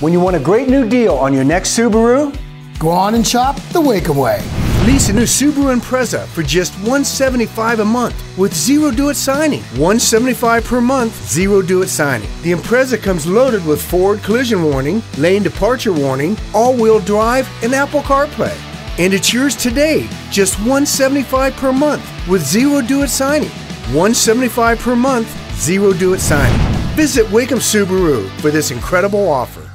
When you want a great new deal on your next Subaru, go on and shop the Waikem way. Lease a new Subaru Impreza for just $175 a month with zero due at signing. $175 per month, zero due at signing. The Impreza comes loaded with forward collision warning, lane departure warning, all wheel drive, and Apple CarPlay. And it's yours today, just $175 per month with zero due at signing. $175 per month, zero due at signing. Visit Waikem Subaru for this incredible offer.